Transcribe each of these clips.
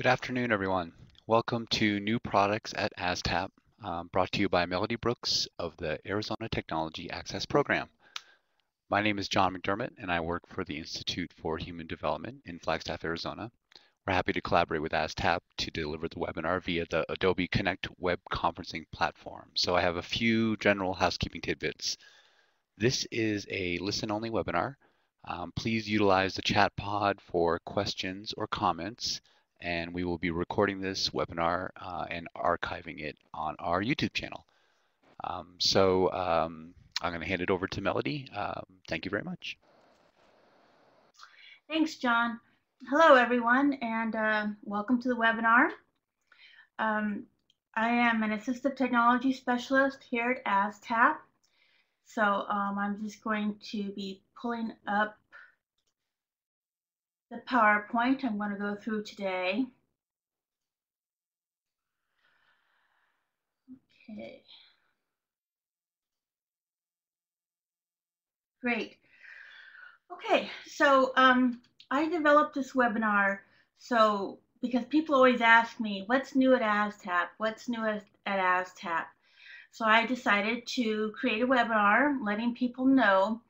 Good afternoon, everyone. Welcome to New Products at AzTAP, um, brought to you by Melody Brooks of the Arizona Technology Access Program. My name is John McDermott, and I work for the Institute for Human Development in Flagstaff, Arizona. We're happy to collaborate with AzTAP to deliver the webinar via the Adobe Connect web conferencing platform. So I have a few general housekeeping tidbits. This is a listen-only webinar. Um, please utilize the chat pod for questions or comments and we will be recording this webinar uh, and archiving it on our YouTube channel. Um, so um, I'm going to hand it over to Melody. Um, thank you very much. Thanks, John. Hello, everyone, and uh, welcome to the webinar. Um, I am an assistive technology specialist here at AzTAP. So um, I'm just going to be pulling up the PowerPoint I'm going to go through today. Okay. Great. Okay, so um, I developed this webinar so because people always ask me, what's new at AzTAP? What's new at, AzTAP? So I decided to create a webinar letting people know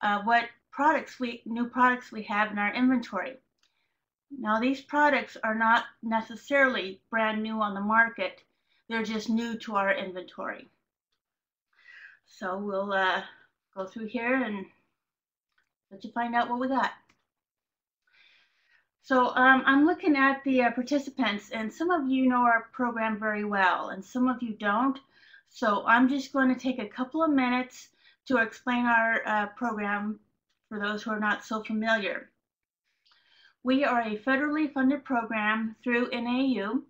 uh, what products we new products we have in our inventory. Now these products are not necessarily brand new on the market. They're just new to our inventory. So we'll uh, go through here and let you find out what we got. So um, I'm looking at the uh, participants and some of you know our program very well and some of you don't. So I'm just going to take a couple of minutes to explain our uh, program for those who are not so familiar. We are a federally funded program through NAU.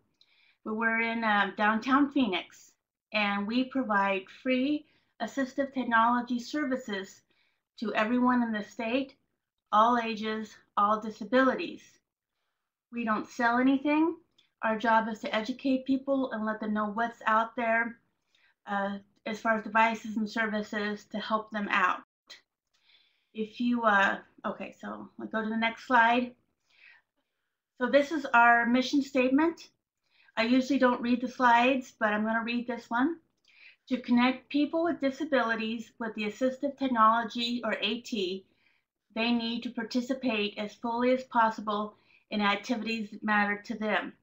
But we're in uh, downtown Phoenix, and we provide free assistive technology services to everyone in the state, all ages, all disabilities. We don't sell anything. Our job is to educate people and let them know what's out there uh, as far as devices and services to help them out if you, uh, okay, so I'll go to the next slide. So this is our mission statement. I usually don't read the slides, but I'm going to read this one. To connect people with disabilities with the assistive technology or AT, they need to participate as fully as possible in activities that matter to them.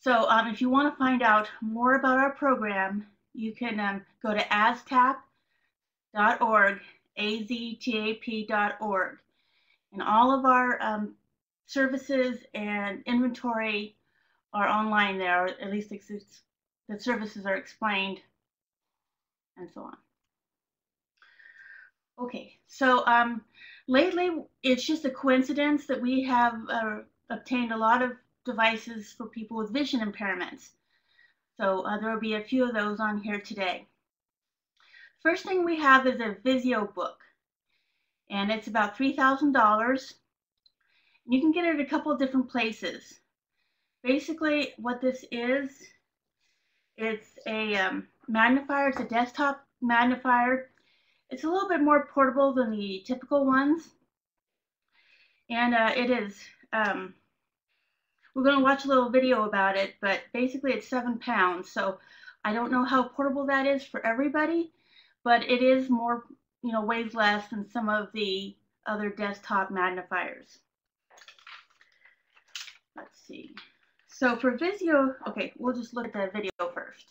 So um, if you want to find out more about our program, you can um, go to aztap.org aztap.org. And all of our um, services and inventory are online there, or at least the services are explained and so on. Okay, so um, lately it's just a coincidence that we have uh, obtained a lot of devices for people with vision impairments. So uh, there will be a few of those on here today. First thing we have is a Visio book, and it's about $3,000. You can get it at a couple different places. Basically, what this is, it's a um, magnifier, it's a desktop magnifier. It's a little bit more portable than the typical ones. And uh, it is, um, we're going to watch a little video about it, but basically it's seven pounds. So I don't know how portable that is for everybody, but it is more, you know, weighs less than some of the other desktop magnifiers. Let's see. So for Visio, okay, we'll just look at the video first.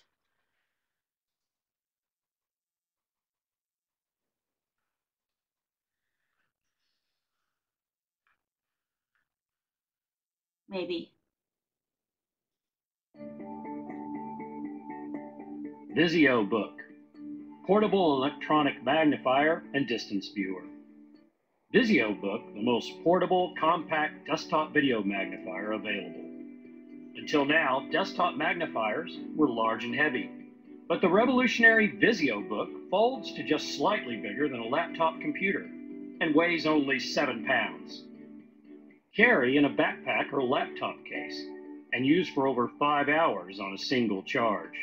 Maybe. Visio book portable electronic magnifier, and distance viewer. VisioBook, the most portable, compact desktop video magnifier available. Until now, desktop magnifiers were large and heavy, but the revolutionary VisioBook folds to just slightly bigger than a laptop computer and weighs only 7 pounds. Carry in a backpack or laptop case and use for over 5 hours on a single charge.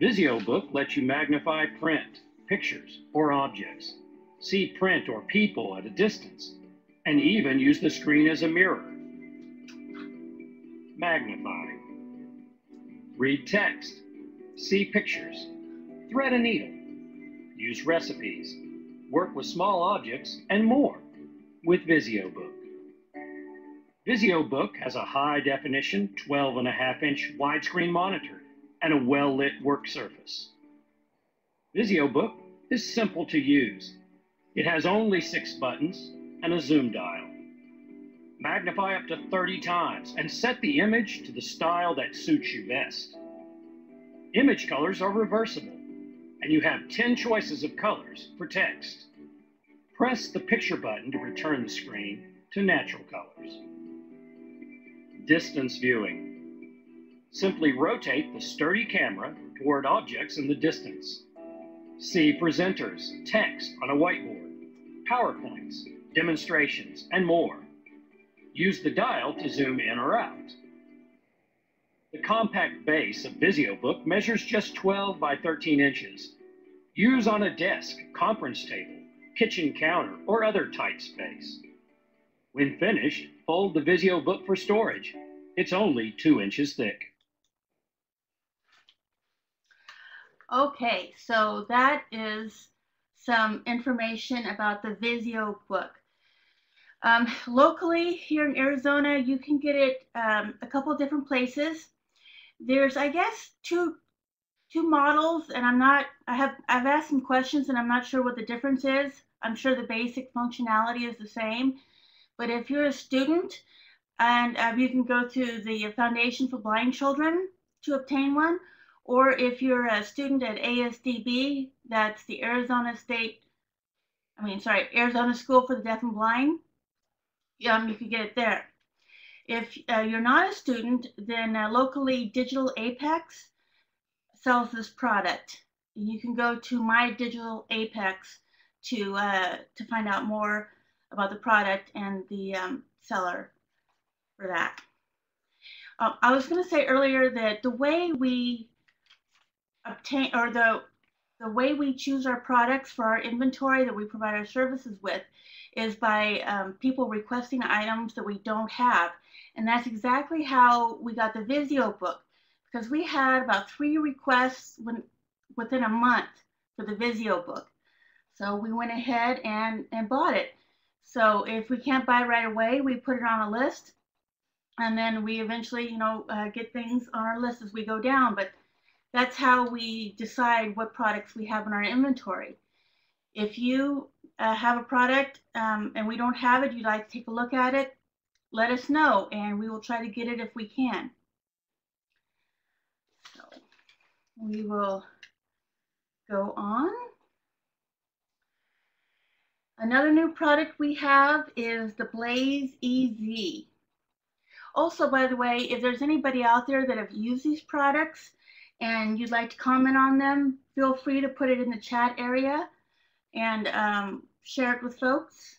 VisioBook lets you magnify print, pictures, or objects, see print or people at a distance, and even use the screen as a mirror. magnify. Read text, see pictures, thread a needle, use recipes, work with small objects, and more with VisioBook. VisioBook has a high definition 12 and a half inch widescreen monitor and a well lit work surface. VisioBook is simple to use. It has only six buttons and a zoom dial. Magnify up to 30 times and set the image to the style that suits you best. Image colors are reversible, and you have 10 choices of colors for text. Press the picture button to return the screen to natural colors. Distance viewing. Simply rotate the sturdy camera toward objects in the distance. See presenters, text on a whiteboard, PowerPoints, demonstrations, and more. Use the dial to zoom in or out. The compact base of VisioBook measures just 12 by 13 inches. Use on a desk, conference table, kitchen counter, or other tight space. When finished, fold the VisioBook for storage. It's only two inches thick. Okay, so that is some information about the Visio book. Um, locally here in Arizona, you can get it um, a couple different places. There's, I guess, two two models, and I'm not. I have I've asked some questions, and I'm not sure what the difference is. I'm sure the basic functionality is the same, but if you're a student, and uh, you can go to the Foundation for Blind Children to obtain one, or if you're a student at ASDB, that's the Arizona State, I mean, sorry, Arizona School for the Deaf and Blind, um, you could get it there. If uh, you're not a student, then uh, locally Digital Apex sells this product. You can go to My Digital Apex to uh, to find out more about the product and the um, seller for that. Um, I was going to say earlier that the way we obtain or the the way we choose our products for our inventory that we provide our services with is by um, people requesting items that we don't have. And that's exactly how we got the Visio book because we had about three requests when, within a month for the Visio book. So we went ahead and, and bought it. So if we can't buy right away, we put it on a list and then we eventually, you know, uh, get things on our list as we go down. But that's how we decide what products we have in our inventory. If you uh, have a product um, and we don't have it, you'd like to take a look at it, let us know and we will try to get it if we can. So we will go on. Another new product we have is the Blaze EZ. Also, by the way, if there's anybody out there that have used these products, and you'd like to comment on them, feel free to put it in the chat area and um, share it with folks.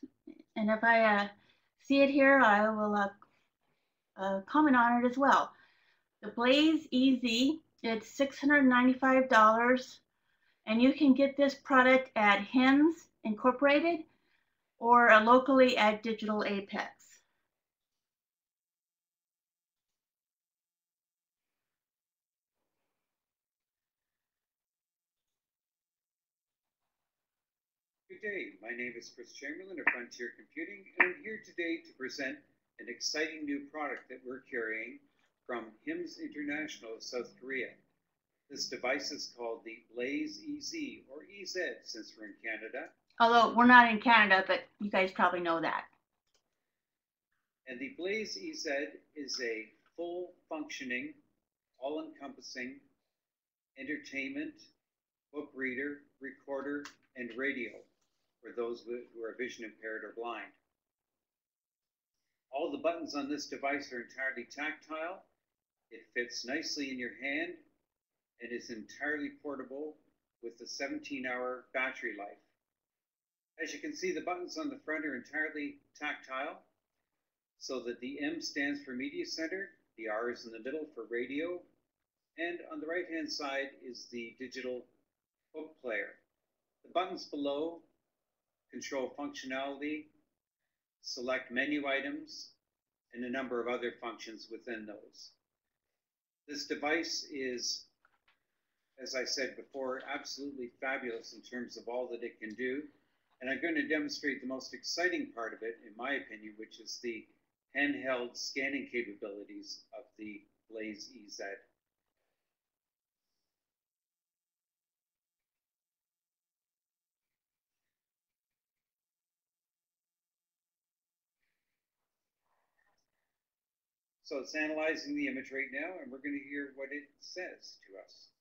And if I uh, see it here, I will uh, uh, comment on it as well. The Blaze EZ, it's $695 and you can get this product at HIMS Incorporated or uh, locally at Digital Apex. Good day. My name is Chris Chamberlain of Frontier Computing, and I'm here today to present an exciting new product that we're carrying from HIMS International of South Korea. This device is called the Blaze EZ, or EZ since we're in Canada. Although we're not in Canada, but you guys probably know that. And the Blaze EZ is a full functioning, all encompassing entertainment, book reader, recorder, and radio for those who are vision impaired or blind. All the buttons on this device are entirely tactile. It fits nicely in your hand and is entirely portable with a 17 hour battery life. As you can see, the buttons on the front are entirely tactile, so that the M stands for Media Center, the R is in the middle for radio, and on the right hand side is the digital book player. The buttons below control functionality, select menu items, and a number of other functions within those. This device is, as I said before, absolutely fabulous in terms of all that it can do. And I'm going to demonstrate the most exciting part of it, in my opinion, which is the handheld scanning capabilities of the Blaze EZ. So it's analyzing the image right now, and we're going to hear what it says to us.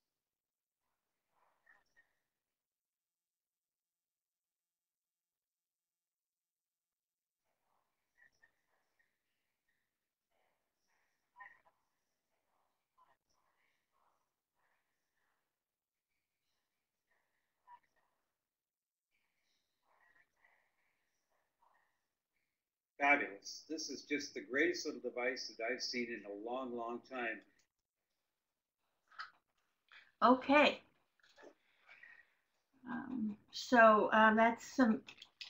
Fabulous. This is just the greatest little device that I've seen in a long, long time. Okay. Um, so uh, that's some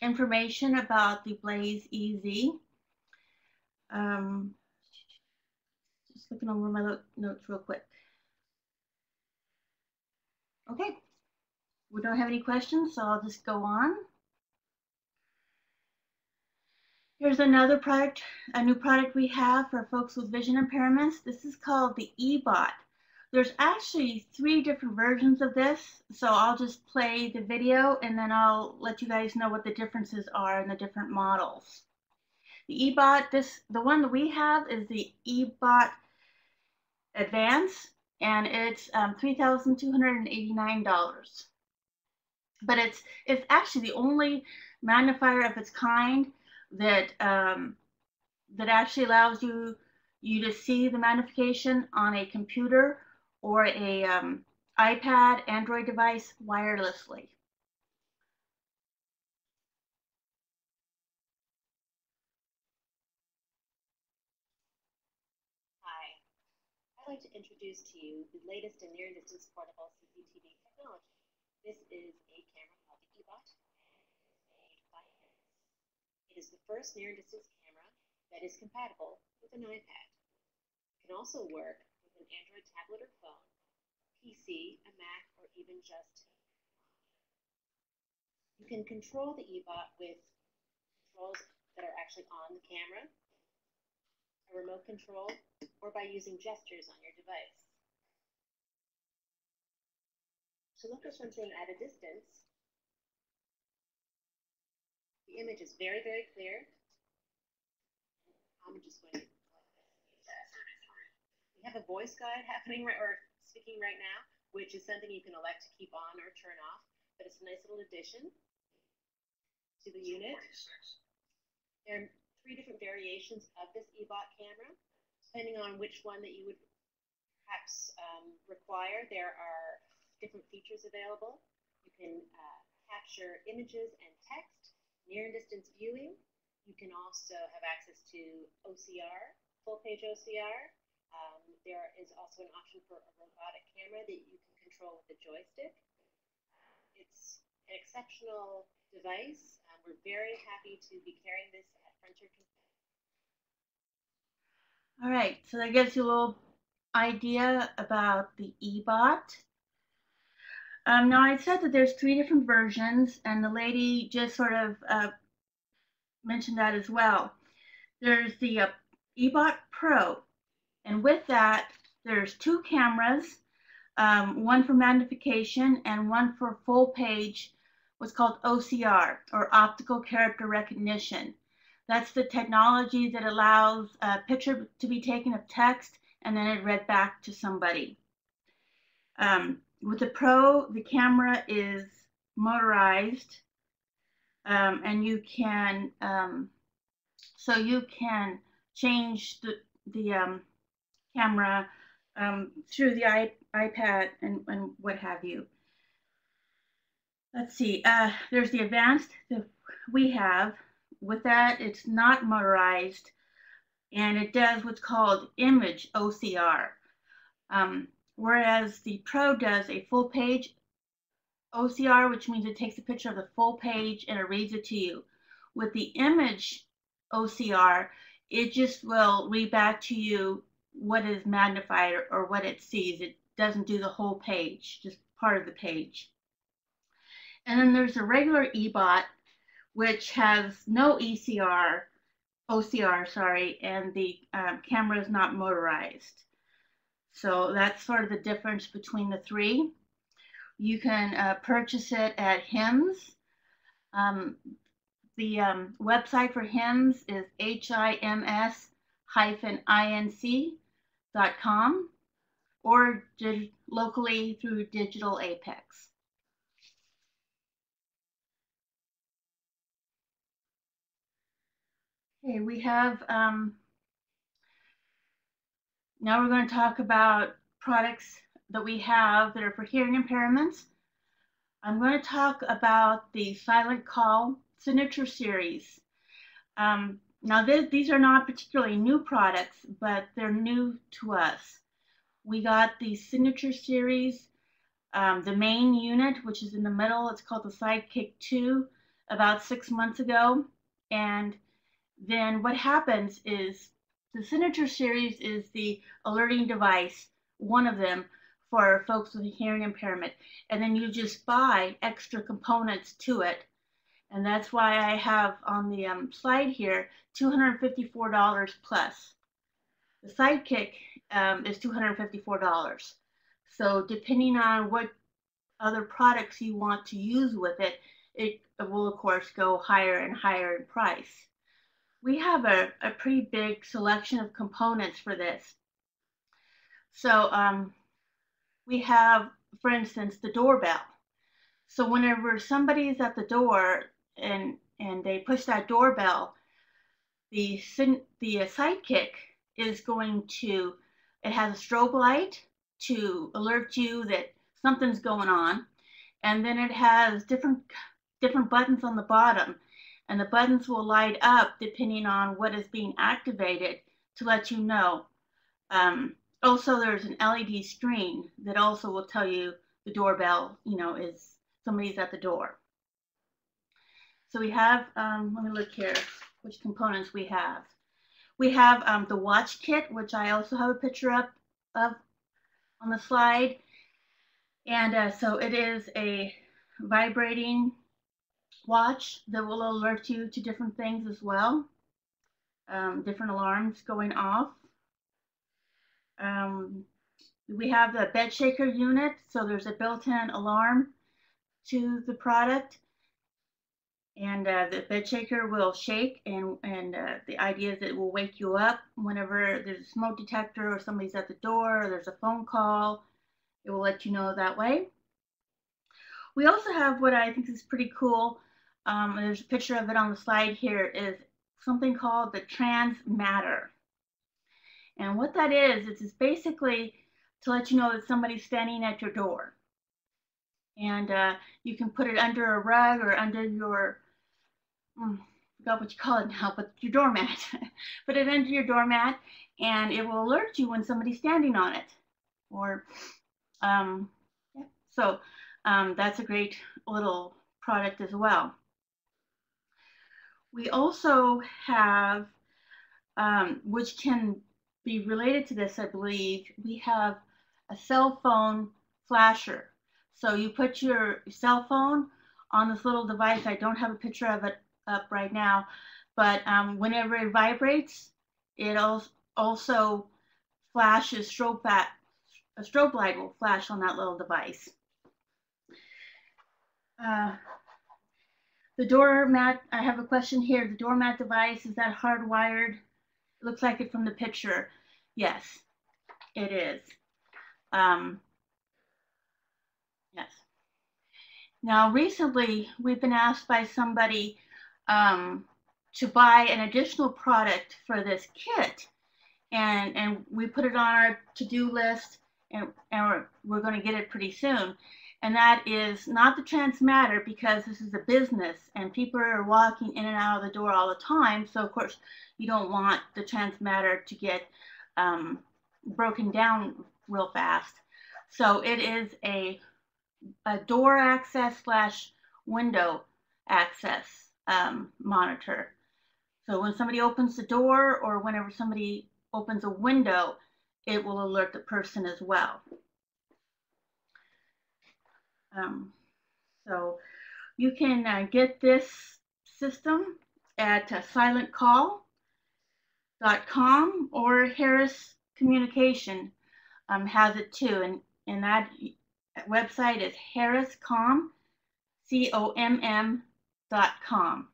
information about the Blaze EZ. Um, just looking over my notes real quick. Okay, we don't have any questions, so I'll just go on. Here's another product, a new product we have for folks with vision impairments. This is called the eBot. There's actually three different versions of this, so I'll just play the video and then I'll let you guys know what the differences are in the different models. The eBot, this the one that we have is the eBot Advance, and it's um, $3,289. But it's it's actually the only magnifier of its kind that um, that actually allows you you to see the magnification on a computer or a um, iPad, Android device wirelessly. Hi, I'd like to introduce to you the latest in near distance portable CCTV technology. This is a camera called the eBot it is the first near-distance camera that is compatible with an iPad. It can also work with an Android tablet or phone, PC, a Mac, or even just you can control the eBot with controls that are actually on the camera, a remote control, or by using gestures on your device. To look at something at a distance, image is very, very clear. I'm just going to. We have a voice guide happening right, or speaking right now, which is something you can elect to keep on or turn off, but it's a nice little addition to the unit. There are three different variations of this eBot camera, depending on which one that you would perhaps um, require. There are different features available. You can uh, capture images and text near and distance viewing. You can also have access to OCR, full page OCR. Um, there is also an option for a robotic camera that you can control with a joystick. It's an exceptional device. Um, we're very happy to be carrying this at Frontier. All right, so that gives you a little idea about the eBot. Um, now I said that there's three different versions, and the lady just sort of uh, mentioned that as well. There's the uh, eBot Pro, and with that, there's two cameras, um, one for magnification and one for full page, what's called OCR, or optical character recognition. That's the technology that allows a picture to be taken of text and then it read back to somebody. Um, with the Pro, the camera is motorized um, and you can, um, so you can change the, the um, camera um, through the iPad and, and what have you. Let's see, uh, there's the advanced that we have. With that, it's not motorized and it does what's called image OCR. Um, whereas the Pro does a full page OCR, which means it takes a picture of the full page and it reads it to you. With the image OCR, it just will read back to you what is magnified or, or what it sees. It doesn't do the whole page, just part of the page. And then there's a regular eBot, which has no ECR, OCR, sorry, and the um, camera is not motorized. So that's sort of the difference between the three. You can uh, purchase it at HIMS. Um, the um, website for HIMS is hims-inc.com or locally through Digital Apex. Okay, we have, um, now we're going to talk about products that we have that are for hearing impairments. I'm going to talk about the Silent Call Signature Series. Um, now, th these are not particularly new products, but they're new to us. We got the Signature Series, um, the main unit, which is in the middle. It's called the Sidekick 2, about six months ago. And then what happens is the Signature Series is the alerting device, one of them, for folks with a hearing impairment. And then you just buy extra components to it. And that's why I have on the um, slide here $254 plus. The Sidekick um, is $254. So depending on what other products you want to use with it, it will of course go higher and higher in price we have a, a pretty big selection of components for this. So um, we have, for instance, the doorbell. So whenever somebody is at the door and and they push that doorbell, the the sidekick is going to it has a strobe light to alert you that something's going on, and then it has different different buttons on the bottom and the buttons will light up depending on what is being activated to let you know. Um, also, there's an LED screen that also will tell you the doorbell, you know, is somebody's at the door. So we have, um, let me look here, which components we have. We have um, the watch kit, which I also have a picture up of on the slide. And uh, so it is a vibrating watch that will alert you to different things as well, um, different alarms going off. Um, we have the bed shaker unit, so there's a built-in alarm to the product. And uh, the bed shaker will shake, and, and uh, the idea is it will wake you up whenever there's a smoke detector or somebody's at the door or there's a phone call. It will let you know that way. We also have what I think is pretty cool um, there's a picture of it on the slide here, is something called the trans matter. And what that is, it's basically to let you know that somebody's standing at your door. And uh, you can put it under a rug or under your, hmm, forgot what you call it now, but your doormat. put it under your doormat and it will alert you when somebody's standing on it. Or, um, yeah. so um, that's a great little product as well. We also have, um, which can be related to this, I believe, we have a cell phone flasher. So you put your cell phone on this little device. I don't have a picture of it up right now, but um, whenever it vibrates, it also flashes strobe a strobe light will flash on that little device. Uh, the doormat, I have a question here. The doormat device, is that hardwired? It looks like it from the picture. Yes, it is. Um, yes. Now, recently, we've been asked by somebody um, to buy an additional product for this kit. And, and we put it on our to-do list, and, and we're, we're going to get it pretty soon and that is not the transmitter because this is a business and people are walking in and out of the door all the time. So of course you don't want the transmitter to get um, broken down real fast. So it is a, a door access slash window access um, monitor. So when somebody opens the door or whenever somebody opens a window, it will alert the person as well. Um, so you can uh, get this system at uh, silentcall.com or Harris Communication um, has it too. And, and that website is harriscom, C-O-M-M dot com.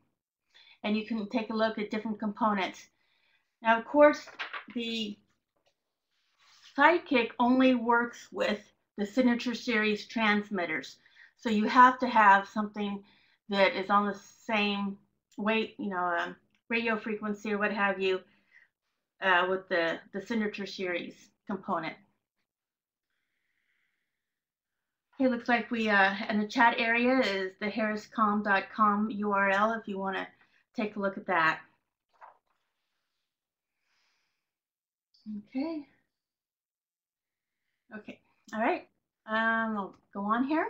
And you can take a look at different components. Now, of course, the Sidekick only works with the signature series transmitters. So you have to have something that is on the same weight, you know, um, radio frequency or what have you uh, with the, the signature series component. Okay, looks like we, uh, in the chat area is the harriscom.com URL if you want to take a look at that. Okay. Okay, all right. Um, I'll go on here.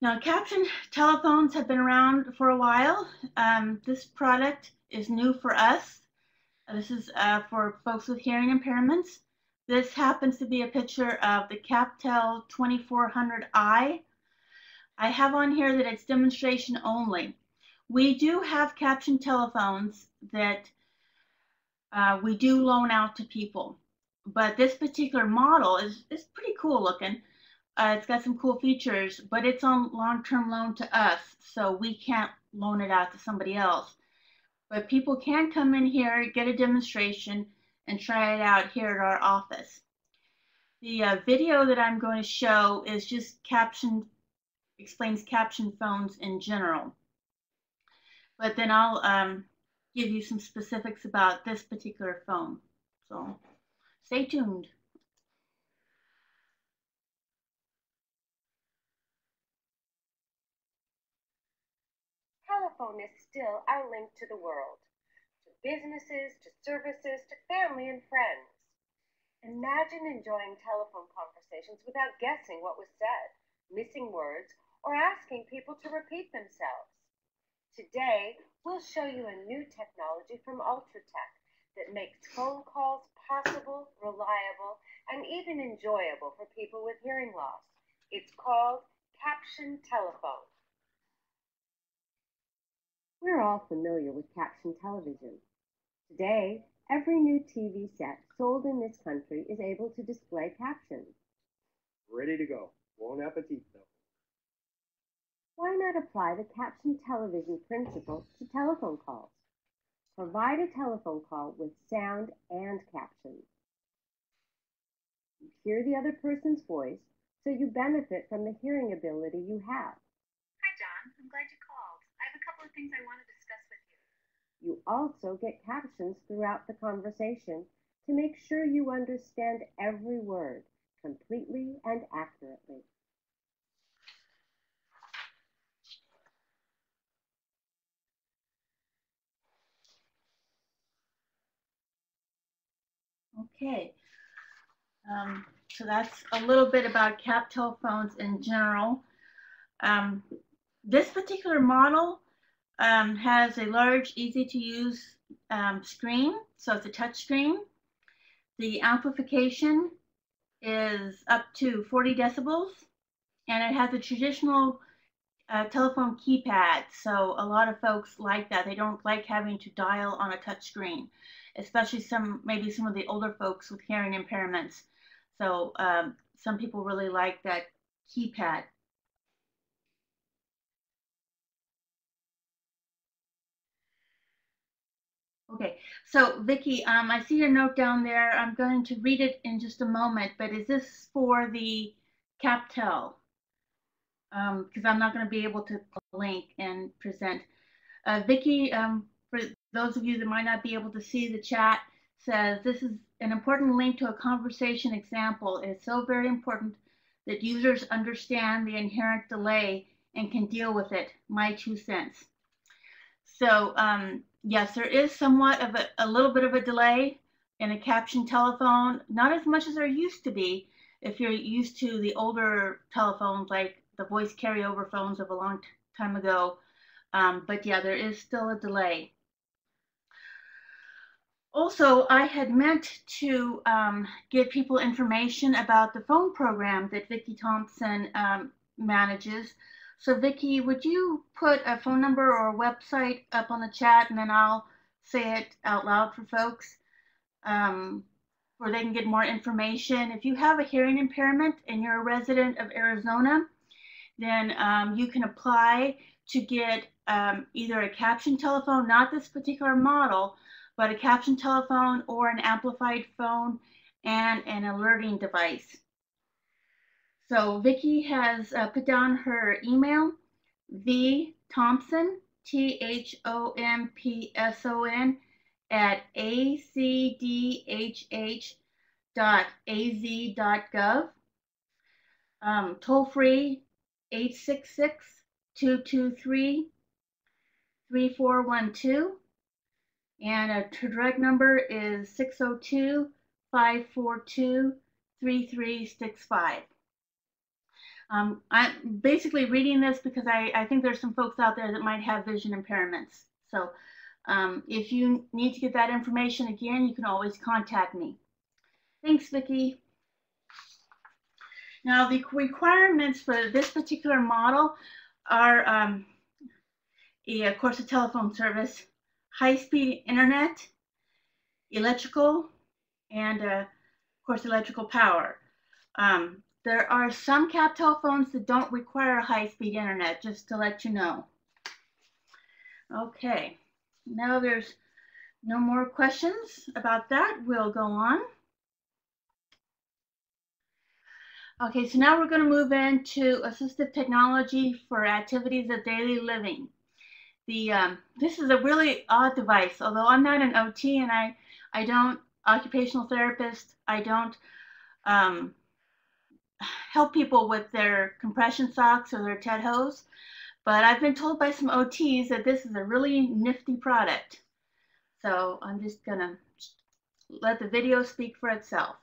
Now, caption telephones have been around for a while. Um, this product is new for us. This is uh, for folks with hearing impairments. This happens to be a picture of the CapTel 2400i. I have on here that it's demonstration only. We do have caption telephones that uh, we do loan out to people, but this particular model is, is pretty cool looking. Uh, it's got some cool features, but it's on long-term loan to us, so we can't loan it out to somebody else. But people can come in here, get a demonstration, and try it out here at our office. The uh, video that I'm going to show is just caption, explains caption phones in general. But then I'll um, give you some specifics about this particular phone. So stay tuned. Telephone is still our link to the world to businesses to services to family and friends. Imagine enjoying telephone conversations without guessing what was said, missing words, or asking people to repeat themselves. Today, we'll show you a new technology from Ultratec that makes phone calls possible, reliable, and even enjoyable for people with hearing loss. It's called Caption Telephone. We're all familiar with caption television. Today, every new TV set sold in this country is able to display captions. Ready to go. Bon appetit, though. Why not apply the caption television principle to telephone calls? Provide a telephone call with sound and captions. You hear the other person's voice, so you benefit from the hearing ability you have. Hi, John. I'm glad you called. I have a couple of things I want to discuss with you. You also get captions throughout the conversation to make sure you understand every word completely and accurately. Okay, um, so that's a little bit about CapTel phones in general. Um, this particular model um, has a large, easy to use um, screen. So it's a touch screen. The amplification is up to 40 decibels and it has a traditional uh, telephone keypad. So a lot of folks like that. They don't like having to dial on a touch screen, especially some, maybe some of the older folks with hearing impairments. So um, some people really like that keypad. Okay, so Vicki, um, I see your note down there. I'm going to read it in just a moment, but is this for the CapTel? Because um, I'm not going to be able to link and present. Uh, Vicki, um, those of you that might not be able to see the chat, says this is an important link to a conversation example. It is so very important that users understand the inherent delay and can deal with it. My two cents. So um, yes, there is somewhat of a, a little bit of a delay in a caption telephone, not as much as there used to be. If you're used to the older telephones, like the voice carryover phones of a long time ago, um, but yeah, there is still a delay. Also, I had meant to um, give people information about the phone program that Vicki Thompson um, manages. So Vicki, would you put a phone number or a website up on the chat and then I'll say it out loud for folks um, where they can get more information. If you have a hearing impairment and you're a resident of Arizona, then um, you can apply to get um, either a caption telephone, not this particular model, but a caption telephone or an amplified phone and an alerting device. So Vicki has uh, put down her email, V Thompson, T H O M P S O N, at acdhh.az.gov. Um, toll free 866 223 3412. And a direct number is 602 542 3365. Um, I'm basically reading this because I, I think there's some folks out there that might have vision impairments. So um, if you need to get that information again, you can always contact me. Thanks, Vicki. Now, the requirements for this particular model are, um, a, of course, a telephone service, high-speed internet, electrical, and, uh, of course, electrical power. Um, there are some cap telephones that don't require high-speed internet, just to let you know. Okay, now there's no more questions about that. We'll go on. Okay, so now we're going to move into assistive technology for activities of daily living. The um, this is a really odd device. Although I'm not an OT and I I don't occupational therapist. I don't um, help people with their compression socks or their TED hose. But I've been told by some OTs that this is a really nifty product. So I'm just gonna let the video speak for itself.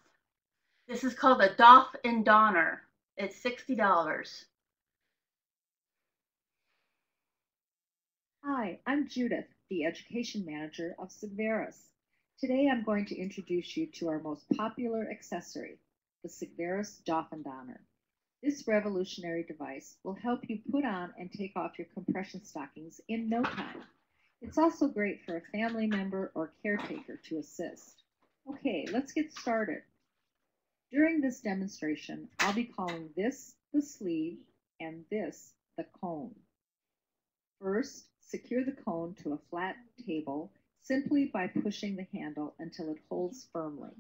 This is called a Doff and Donner. It's $60. Hi, I'm Judith, the Education Manager of Sigvaris. Today I'm going to introduce you to our most popular accessory, the Sigvaris Doff Donner. This revolutionary device will help you put on and take off your compression stockings in no time. It's also great for a family member or caretaker to assist. Okay, let's get started. During this demonstration, I'll be calling this the sleeve and this the cone. First, secure the cone to a flat table simply by pushing the handle until it holds firmly.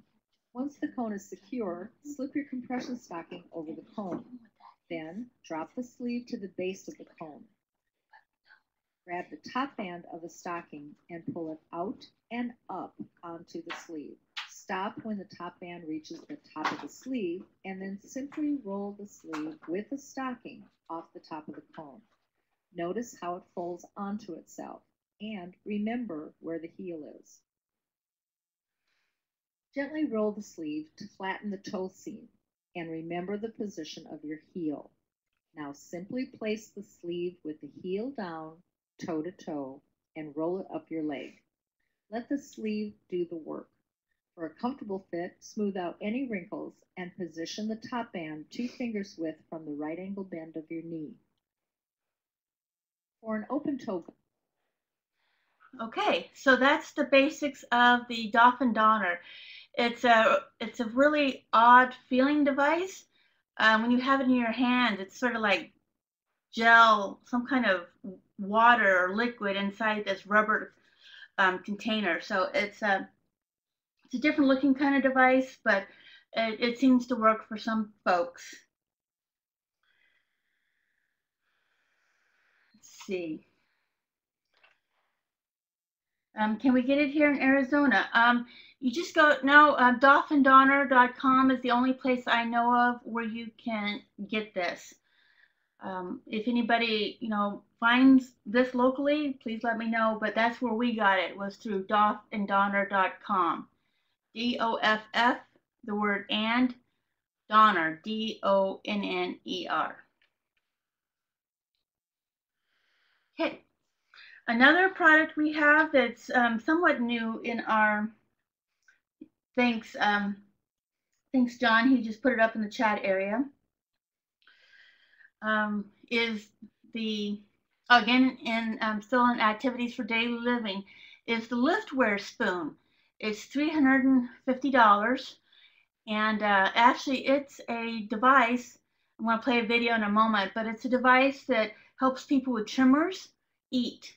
Once the cone is secure, slip your compression stocking over the cone. Then drop the sleeve to the base of the cone. Grab the top band of the stocking and pull it out and up onto the sleeve. Stop when the top band reaches the top of the sleeve and then simply roll the sleeve with the stocking off the top of the cone. Notice how it folds onto itself and remember where the heel is. Gently roll the sleeve to flatten the toe seam and remember the position of your heel. Now simply place the sleeve with the heel down, toe to toe, and roll it up your leg. Let the sleeve do the work. For a comfortable fit, smooth out any wrinkles and position the top band two fingers width from the right angle bend of your knee. For an open toe Okay, so that's the basics of the and Donner. It's a it's a really odd feeling device. Um, when you have it in your hand, it's sort of like gel, some kind of water or liquid inside this rubber um, container. So it's a it's a different looking kind of device, but it, it seems to work for some folks. Let's see. Um, can we get it here in Arizona? Um, you just go, no, uh, doffanddonner.com is the only place I know of where you can get this. Um, if anybody, you know, finds this locally, please let me know. But that's where we got it was through doffanddonner.com. D-O-F-F, the word and, Donner, D-O-N-N-E-R. Okay, Another product we have that's um, somewhat new in our thanks, um, thanks, John. He just put it up in the chat area. Um, is the again in um, still in activities for daily living is the Liftware spoon. It's three hundred and uh, actually it's a device. I'm going to play a video in a moment, but it's a device that helps people with tremors eat.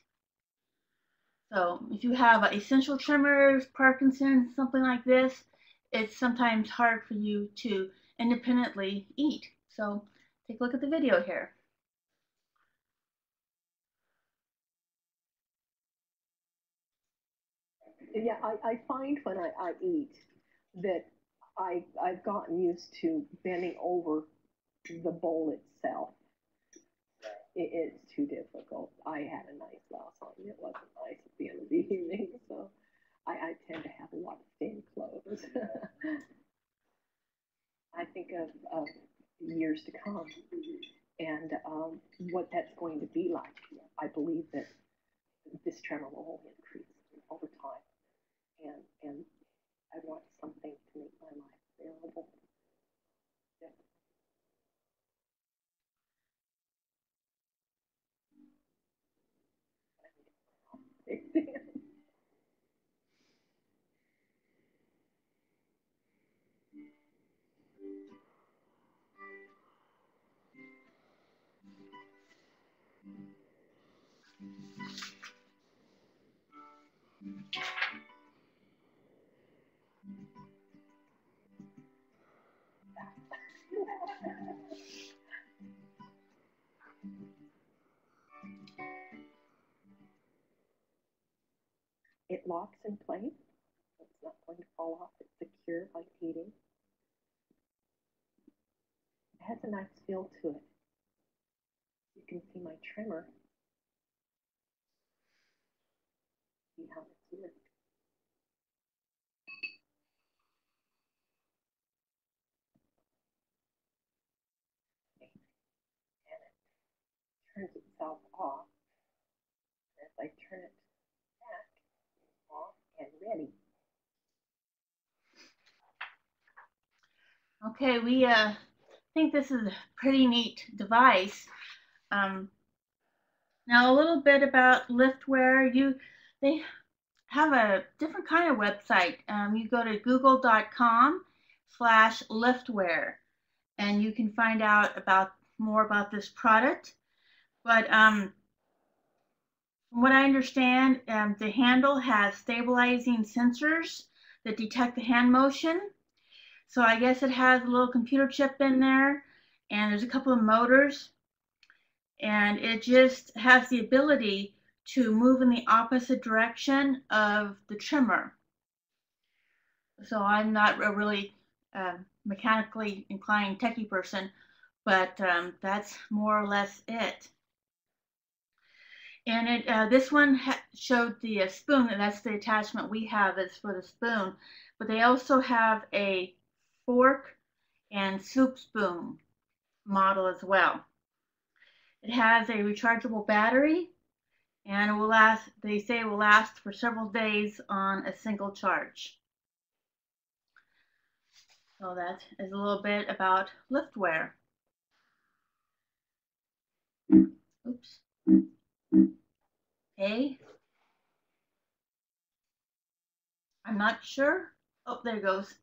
So if you have essential tremors, Parkinson's, something like this, it's sometimes hard for you to independently eat. So take a look at the video here. Yeah, I, I find when I, I eat that I, I've gotten used to bending over the bowl itself. It, it's too difficult. I had a nice last night. It wasn't nice at the end of the evening, so I, I tend to have a lot of thin clothes. I think of, of years to come and um, what that's going to be like. I believe that this tremor will only increase over time, and and I want something to make my life bearable. It locks in place. It's not going to fall off. It's secure by heating. It has a nice feel to it. You can see my tremor. See how it's worked. And it turns itself off. And as I turn it back, off Okay, we uh, think this is a pretty neat device. Um, now a little bit about Liftware. You, they have a different kind of website. Um, you go to google.com slash Liftware and you can find out about more about this product. But um, from what I understand, um, the handle has stabilizing sensors that detect the hand motion. So I guess it has a little computer chip in there and there's a couple of motors and it just has the ability to move in the opposite direction of the tremor. So I'm not a really uh, mechanically inclined techie person, but um, that's more or less it. And it, uh, this one showed the uh, spoon, and that's the attachment we have is for the spoon. But they also have a fork and soup spoon model as well. It has a rechargeable battery and it will last, they say it will last for several days on a single charge. So that is a little bit about Liftware. Oops. Okay. I'm not sure. Oh, there it goes.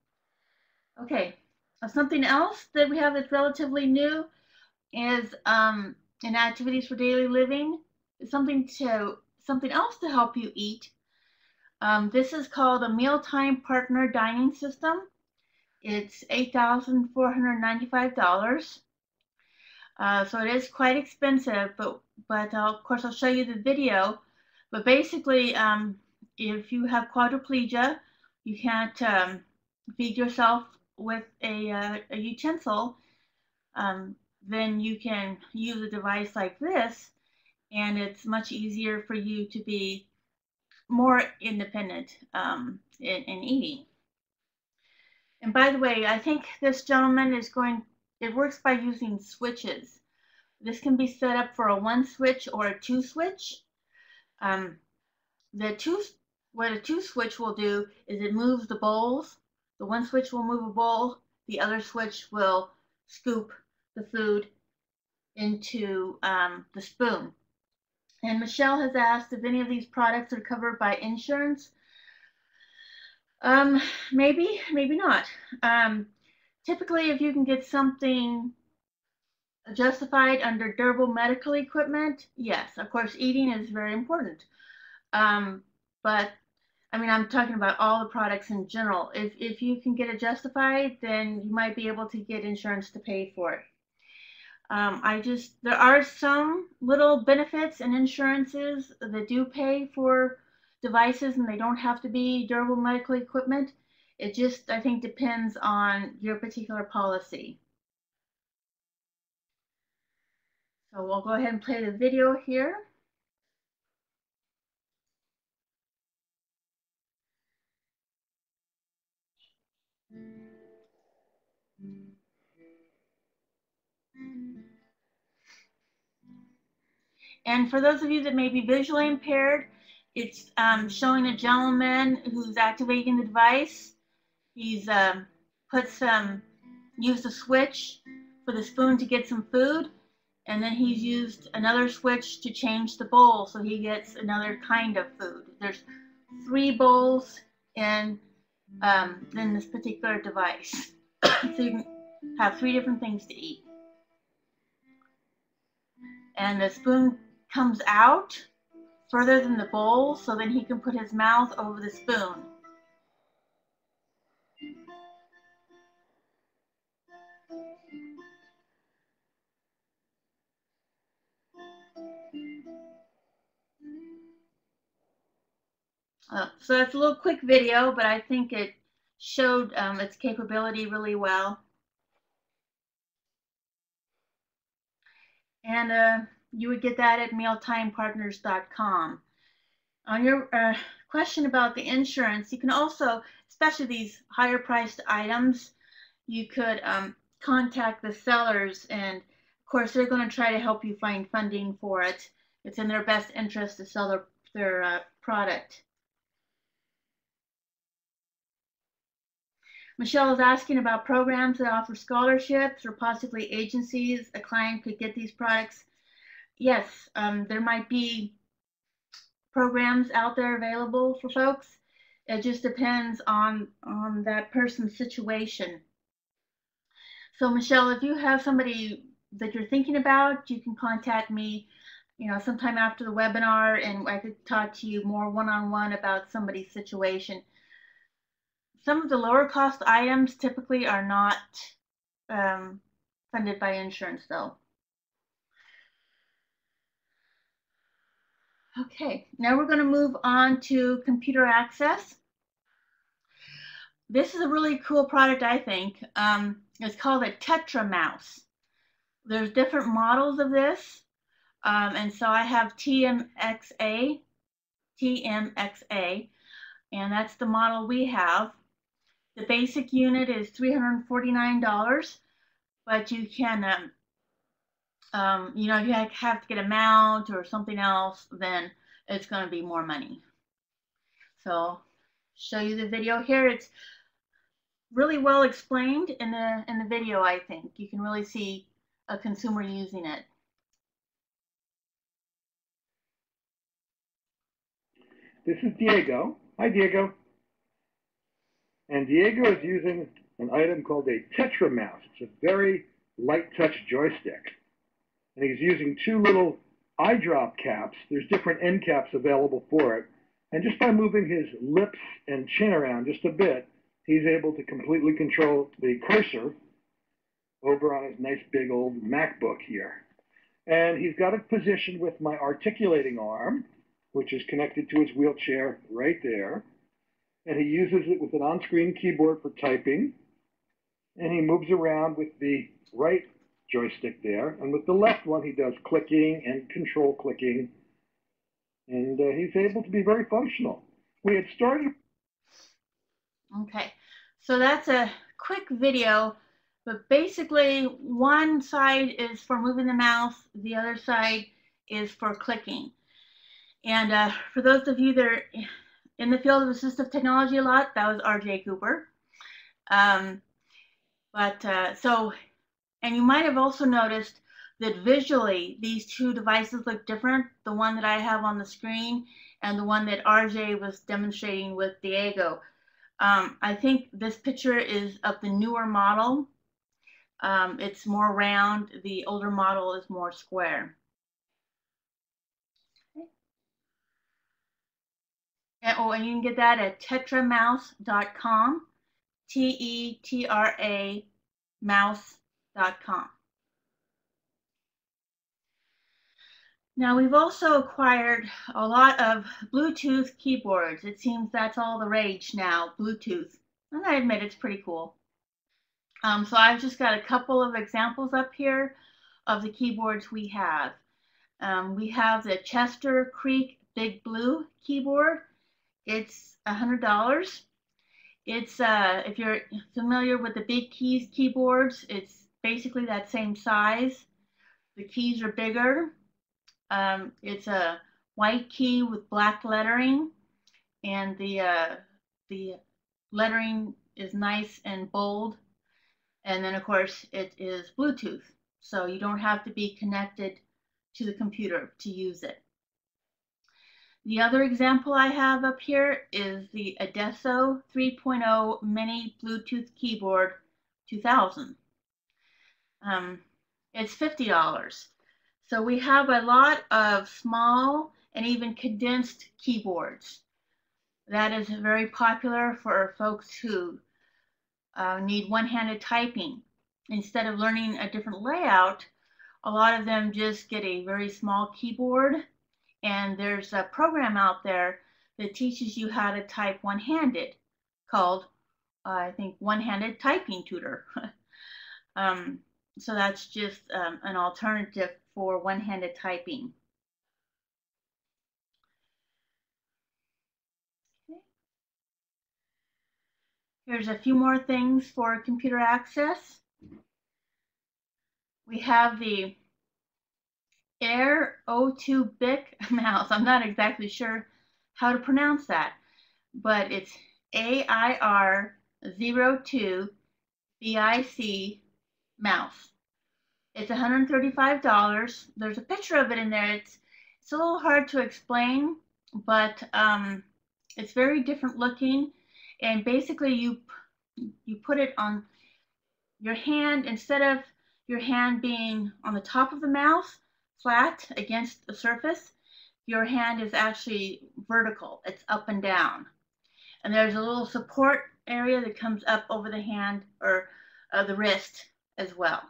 Okay. Uh, something else that we have that's relatively new is um, in activities for daily living. Something to something else to help you eat. Um, this is called a mealtime partner dining system. It's eight thousand four hundred ninety-five dollars. Uh, so it is quite expensive, but but I'll, of course I'll show you the video. But basically, um, if you have quadriplegia, you can't um, feed yourself with a, uh, a utensil, um, then you can use a device like this, and it's much easier for you to be more independent um, in, in eating. And by the way, I think this gentleman is going, it works by using switches. This can be set up for a one switch or a two switch. Um, the two, what a two switch will do is it moves the bowls The one switch will move a bowl, the other switch will scoop the food into um, the spoon. And Michelle has asked if any of these products are covered by insurance. Um, maybe, maybe not. Um, typically, if you can get something justified under durable medical equipment, yes. Of course, eating is very important. Um, but I mean, I'm talking about all the products in general. If, if you can get it justified, then you might be able to get insurance to pay for it. Um, I just, there are some little benefits and insurances that do pay for devices and they don't have to be durable medical equipment. It just, I think, depends on your particular policy. So we'll go ahead and play the video here. And for those of you that may be visually impaired, it's um, showing a gentleman who's activating the device. He's um, put some, used a switch for the spoon to get some food, and then he's used another switch to change the bowl so he gets another kind of food. There's three bowls in, um, in this particular device. so you can have three different things to eat. And the spoon comes out further than the bowl so then he can put his mouth over the spoon. Uh, so that's a little quick video, but I think it showed um, its capability really well. And uh, you would get that at mealtimepartners.com. On your uh, question about the insurance, you can also, especially these higher priced items, you could um, contact the sellers and of course they're going to try to help you find funding for it. It's in their best interest to sell their, their uh, product. Michelle is asking about programs that offer scholarships or possibly agencies a client could get these products yes, um, there might be programs out there available for folks. It just depends on on that person's situation. So Michelle, if you have somebody that you're thinking about, you can contact me, you know, sometime after the webinar and I could talk to you more one-on-one -on -one about somebody's situation. Some of the lower cost items typically are not um, funded by insurance though. Okay, now we're going to move on to computer access. This is a really cool product, I think. Um, it's called a Tetra Mouse. There's different models of this. Um, and so I have TMXA, TMXA, and that's the model we have. The basic unit is $349, but you can um, um, you know, if you have to get a mount or something else, then it's going to be more money. So show you the video here. It's really well explained in the in the video, I think. You can really see a consumer using it. This is Diego. Hi, Diego. And Diego is using an item called a Tetra Mouse. It's a very light touch joystick and he's using two little eye drop caps. There's different end caps available for it. And just by moving his lips and chin around just a bit, he's able to completely control the cursor over on his nice big old MacBook here. And he's got it positioned with my articulating arm, which is connected to his wheelchair right there. And he uses it with an on-screen keyboard for typing. And he moves around with the right joystick there. And with the left one, he does clicking and control clicking. And uh, he's able to be very functional. We had started. Okay, so that's a quick video, but basically one side is for moving the mouse, the other side is for clicking. And uh, for those of you that are in the field of assistive technology a lot, that was RJ Cooper. Um, but uh, so, and you might have also noticed that visually these two devices look different. The one that I have on the screen and the one that RJ was demonstrating with Diego. Um, I think this picture is of the newer model. Um, it's more round. The older model is more square. And, oh, and you can get that at tetramouse.com, T-E-T-R-A mouse.com. Now we've also acquired a lot of Bluetooth keyboards. It seems that's all the rage now, Bluetooth. And I admit it's pretty cool. Um, so I've just got a couple of examples up here of the keyboards we have. Um, we have the Chester Creek Big Blue keyboard. It's $100. It's, uh, if you're familiar with the big keys keyboards, it's basically that same size. The keys are bigger. Um, it's a white key with black lettering, and the uh, the lettering is nice and bold. And then, of course, it is Bluetooth, so you don't have to be connected to the computer to use it. The other example I have up here is the Adesso 3.0 Mini Bluetooth Keyboard 2000. Um, it's $50. So we have a lot of small and even condensed keyboards. That is very popular for folks who uh, need one-handed typing. Instead of learning a different layout, a lot of them just get a very small keyboard and there's a program out there that teaches you how to type one-handed called, uh, I think, One-Handed Typing Tutor. um, so that's just um, an alternative for one-handed typing. Okay. Here's a few more things for computer access. We have the Air O2 Bic mouse. I'm not exactly sure how to pronounce that, but it's AIR02 BIC mouse. It's $135. There's a picture of it in there. It's, it's a little hard to explain, but um, it's very different looking. And basically you, you put it on your hand, instead of your hand being on the top of the mouse, flat against the surface, your hand is actually vertical. It's up and down. And there's a little support area that comes up over the hand or uh, the wrist as well.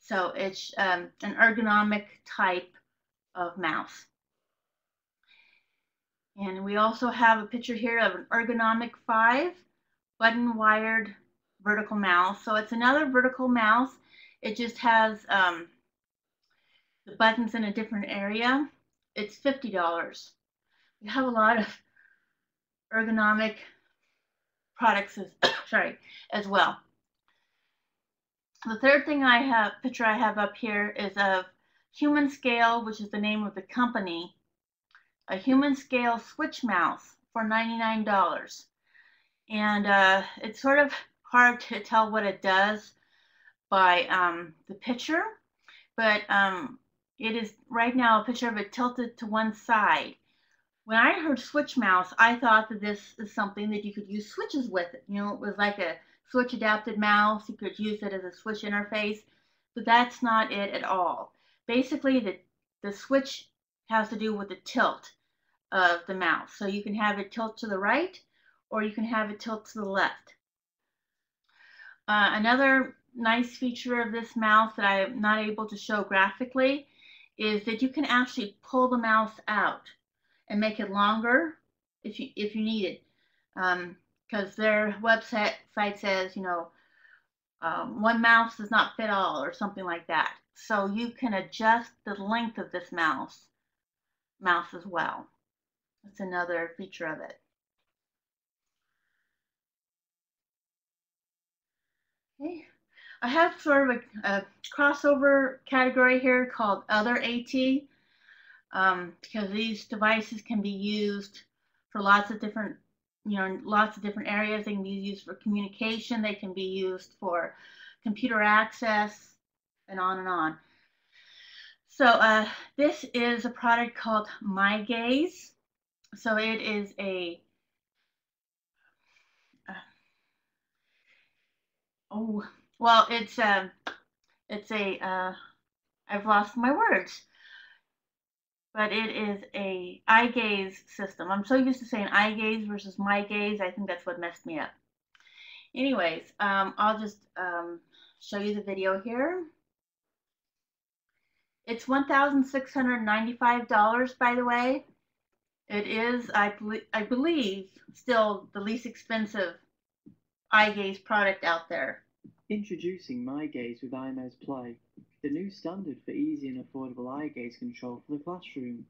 So it's um, an ergonomic type of mouse. And we also have a picture here of an ergonomic 5 button wired vertical mouse. So it's another vertical mouse. It just has um, the buttons in a different area. It's $50. We have a lot of ergonomic products as, sorry, as well. The third thing I have, picture I have up here is of Humanscale, which is the name of the company, a Humanscale switch mouse for $99. And uh, it's sort of hard to tell what it does by um, the picture, but um, it is right now a picture of it tilted to one side. When I heard switch mouse, I thought that this is something that you could use switches with. You know, it was like a switch adapted mouse. You could use it as a switch interface, but that's not it at all. Basically, the, the switch has to do with the tilt of the mouse. So you can have it tilt to the right or you can have it tilt to the left. Uh, another nice feature of this mouse that I'm not able to show graphically is that you can actually pull the mouse out and make it longer if you if you need it. Um, because their website site says, you know, um, one mouse does not fit all or something like that. So you can adjust the length of this mouse, mouse as well. That's another feature of it. Okay. I have sort of a, a crossover category here called Other AT um, because these devices can be used for lots of different you know, lots of different areas. They can be used for communication. They can be used for computer access, and on and on. So uh, this is a product called MyGaze. So it is a uh, oh well, it's a um, it's a uh, I've lost my words but it is a eye gaze system. I'm so used to saying eye gaze versus my gaze. I think that's what messed me up. Anyways, um, I'll just um, show you the video here. It's $1,695, by the way. It is, I, I believe, still the least expensive eye gaze product out there. Introducing MyGaze with iMouse Play the new standard for easy and affordable eye gaze control for the classroom.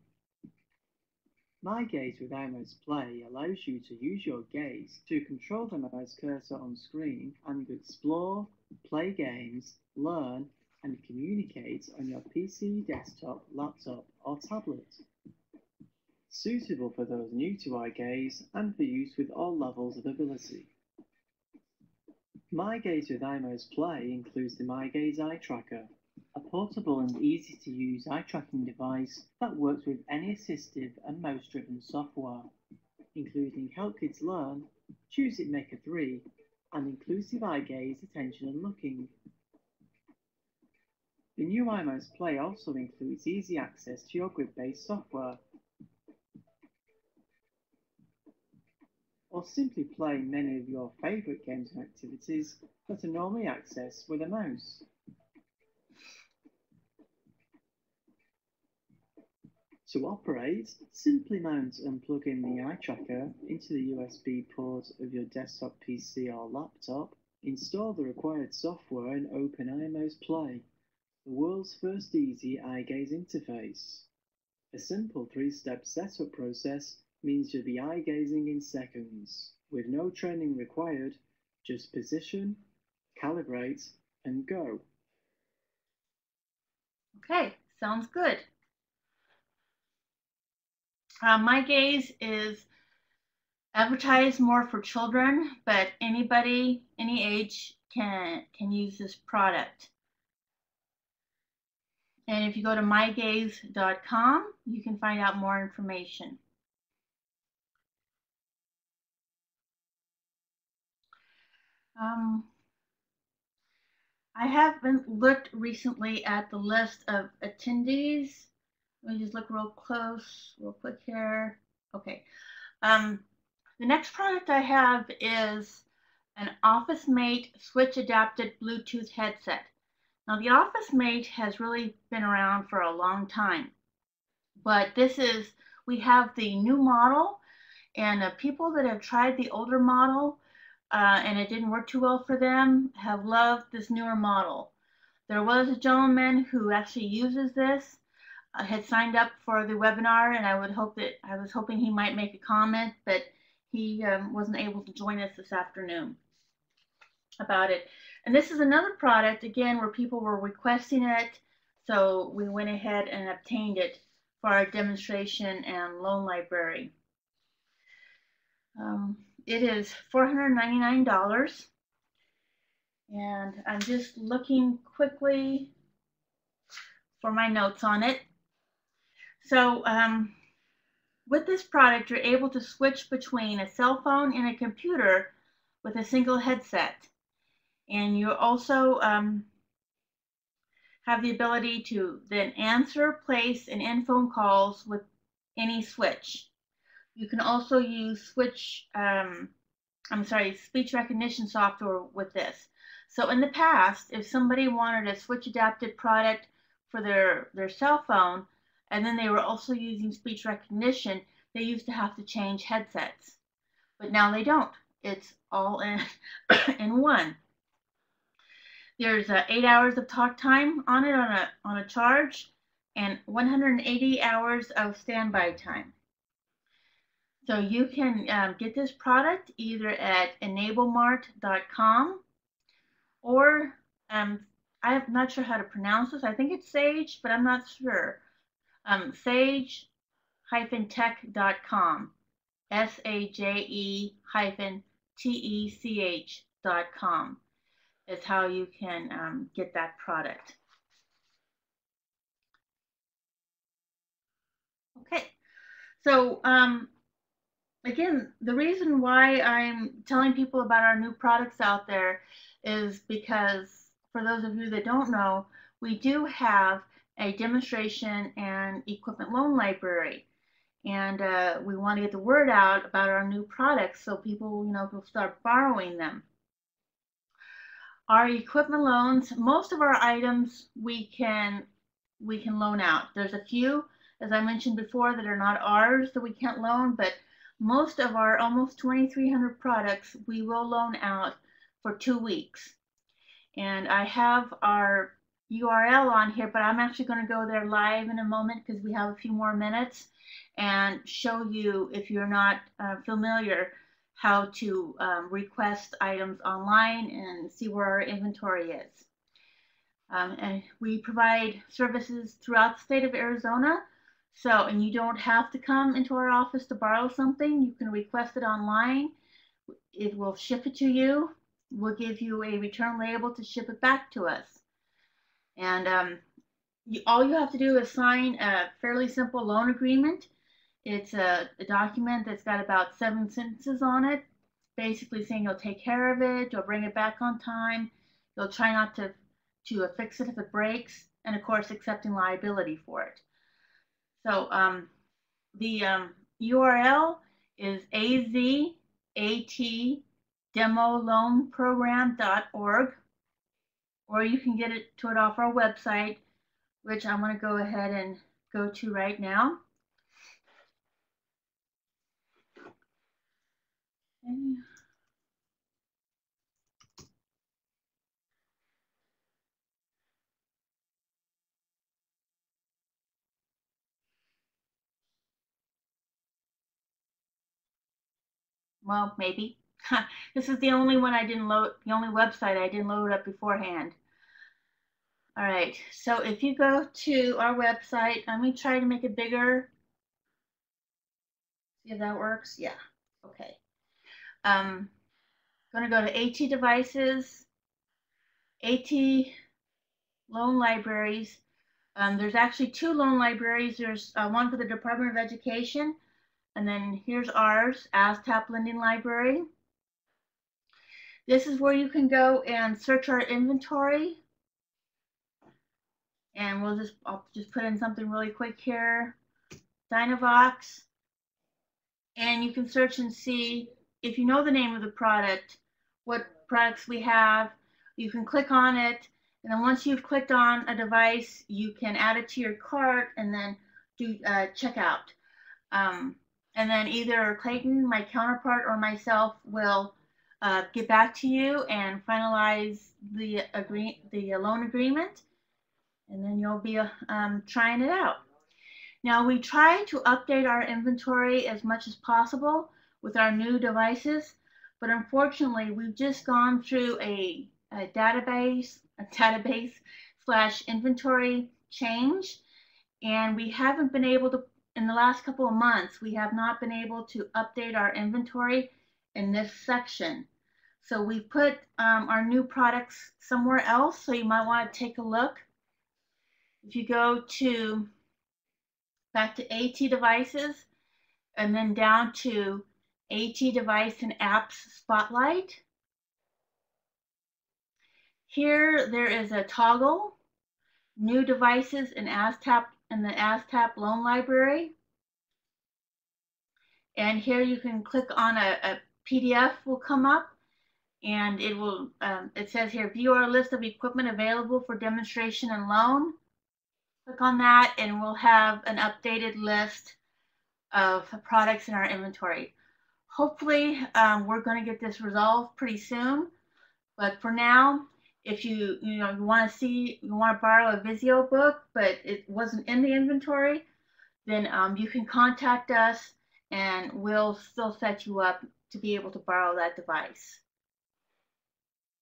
MyGaze with iMouse Play allows you to use your gaze to control the mouse cursor on screen and explore, play games, learn, and communicate on your PC, desktop, laptop, or tablet. Suitable for those new to eye gaze and for use with all levels of ability. MyGaze with iMouse Play includes the MyGaze Eye Tracker, a portable and easy-to-use eye-tracking device that works with any assistive and mouse-driven software, including Help Kids Learn, Choose It Maker 3, and Inclusive Eye Gaze Attention and Looking. The new iMouse Play also includes easy access to your grid-based software, or simply play many of your favourite games and activities that are normally accessed with a mouse. To operate, simply mount and plug in the eye tracker into the USB port of your desktop PC or laptop, install the required software and open iMouse Play, the world's first easy eye gaze interface. A simple three-step setup process means you'll be eye gazing in seconds, with no training required, just position, calibrate, and go. Okay, sounds good. Uh, MyGaze is advertised more for children, but anybody, any age can, can use this product. And if you go to mygaze.com, you can find out more information. Um, I haven't looked recently at the list of attendees let me just look real close, real quick here. Okay. Um, the next product I have is an OfficeMate switch adapted Bluetooth headset. Now the OfficeMate has really been around for a long time, but this is, we have the new model and uh, people that have tried the older model uh, and it didn't work too well for them have loved this newer model. There was a gentleman who actually uses this uh, had signed up for the webinar, and I would hope that I was hoping he might make a comment, but he um, wasn't able to join us this afternoon about it. And this is another product, again, where people were requesting it, so we went ahead and obtained it for our demonstration and loan library. Um, it is $499, and I'm just looking quickly for my notes on it. So um, with this product, you're able to switch between a cell phone and a computer with a single headset. And you also um, have the ability to then answer, place, and end phone calls with any switch. You can also use switch, um, I'm sorry, speech recognition software with this. So in the past, if somebody wanted a switch adapted product for their, their cell phone, and then they were also using speech recognition, they used to have to change headsets. But now they don't. It's all in, in one. There's uh, eight hours of talk time on it on a, on a charge and 180 hours of standby time. So you can um, get this product either at enablemart.com or um, I'm not sure how to pronounce this. I think it's Sage, but I'm not sure um, saje-tech.com. S-A-J-E hyphen T-E-C-H dot com is how you can um, get that product. Okay, so um, again, the reason why I'm telling people about our new products out there is because for those of you that don't know, we do have a demonstration and equipment loan library. And uh, we want to get the word out about our new products so people, you know, will start borrowing them. Our equipment loans, most of our items we can we can loan out. There's a few, as I mentioned before, that are not ours that we can't loan, but most of our almost 2,300 products we will loan out for two weeks. And I have our URL on here, but I'm actually going to go there live in a moment because we have a few more minutes and show you, if you're not uh, familiar, how to um, request items online and see where our inventory is. Um, and we provide services throughout the state of Arizona. So, and you don't have to come into our office to borrow something. You can request it online. It will ship it to you. We'll give you a return label to ship it back to us. And um, you, all you have to do is sign a fairly simple loan agreement. It's a, a document that's got about seven sentences on it, basically saying you'll take care of it, you'll bring it back on time, you'll try not to, to fix it if it breaks, and of course accepting liability for it. So um, the um, URL is azatdemoloanprogram.org, or you can get it to it off our website, which I'm going to go ahead and go to right now. Okay. Well, maybe. this is the only one I didn't load, the only website I didn't load up beforehand. All right, so if you go to our website, let me try to make it bigger. See if that works? Yeah, okay. Um, I'm gonna go to AT devices, AT loan libraries. Um, there's actually two loan libraries. There's uh, one for the Department of Education, and then here's ours, AzTAP Lending Library. This is where you can go and search our inventory. And we'll just, I'll just put in something really quick here. Dynavox. And you can search and see, if you know the name of the product, what products we have. You can click on it. And then once you've clicked on a device, you can add it to your cart and then do uh, checkout. Um, and then either Clayton, my counterpart, or myself will uh, get back to you and finalize the agree the loan agreement, and then you'll be um, trying it out. Now we try to update our inventory as much as possible with our new devices, but unfortunately we've just gone through a, a database, a database slash inventory change, and we haven't been able to in the last couple of months, we have not been able to update our inventory in this section. So we put um, our new products somewhere else, so you might want to take a look. If you go to back to AT devices and then down to AT device and apps spotlight. Here there is a toggle, new devices and AzTAP in the AzTAP loan library. And here you can click on a, a PDF will come up and it will, um, it says here, view our list of equipment available for demonstration and loan. Click on that and we'll have an updated list of products in our inventory. Hopefully um, we're going to get this resolved pretty soon. But for now, if you you know you want to see you want to borrow a Visio book but it wasn't in the inventory, then um, you can contact us and we'll still set you up to be able to borrow that device.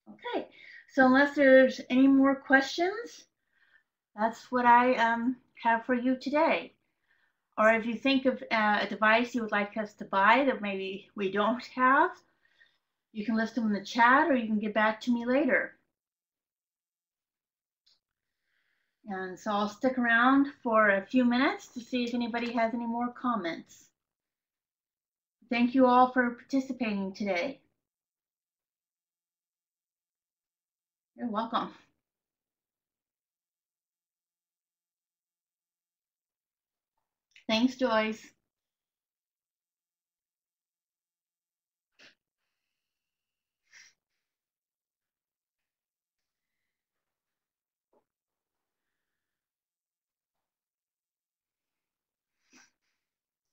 Okay, so unless there's any more questions, that's what I um, have for you today. or if you think of uh, a device you would like us to buy that maybe we don't have, you can list them in the chat or you can get back to me later. And so I'll stick around for a few minutes to see if anybody has any more comments. Thank you all for participating today. You're welcome. Thanks, Joyce.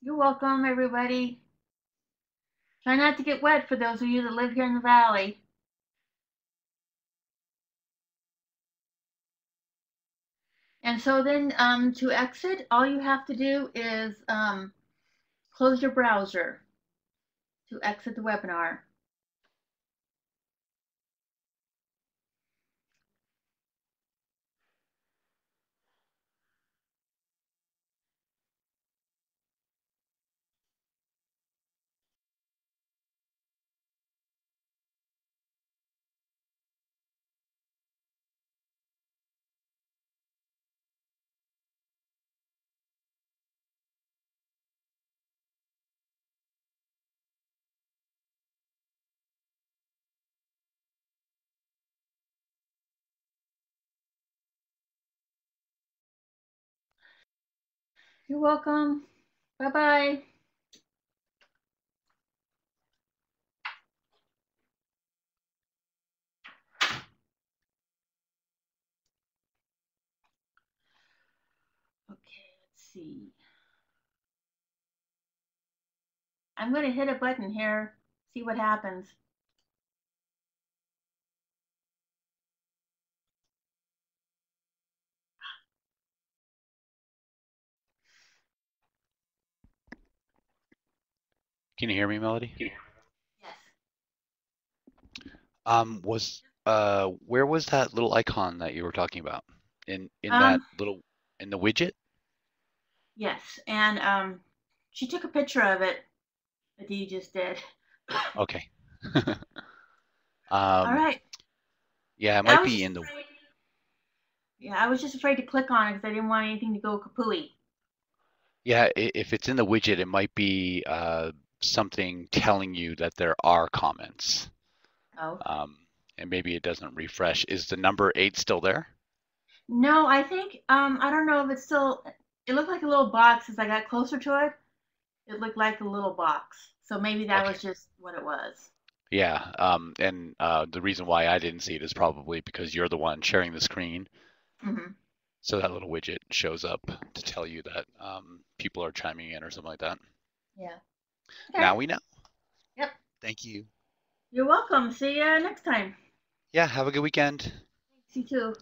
You're welcome, everybody. Try not to get wet for those of you that live here in the valley. And so then um, to exit, all you have to do is um, close your browser to exit the webinar. You're welcome. Bye-bye. Okay, let's see. I'm going to hit a button here, see what happens. Can you hear me, Mellowdee? Yes. Um, was uh, where was that little icon that you were talking about? In in Um, that little in the widget? Yes, and um, she took a picture of it. Adi just did. Okay. um, All right. Yeah, it might was be in the. afraid- Yeah, I was just afraid to click on it because I didn't want anything to go kapooey. Yeah, if it's in the widget, it might be uh, something telling you that there are comments. Oh. Um, and maybe it doesn't refresh. Is the number eight still there? No, I think um, I don't know if it's still. It looked like a little box as I got closer to it. It looked like a little box, so maybe that was just what it was. Yeah, um, and uh, the reason why I didn't see it is probably because you're the one sharing the screen. hmm So that little widget shows up to tell you that um, people are chiming in or something like that. Yeah. Now we know. Yep. Thank you. You're welcome. See you next time. Yeah, have a good weekend. See you too.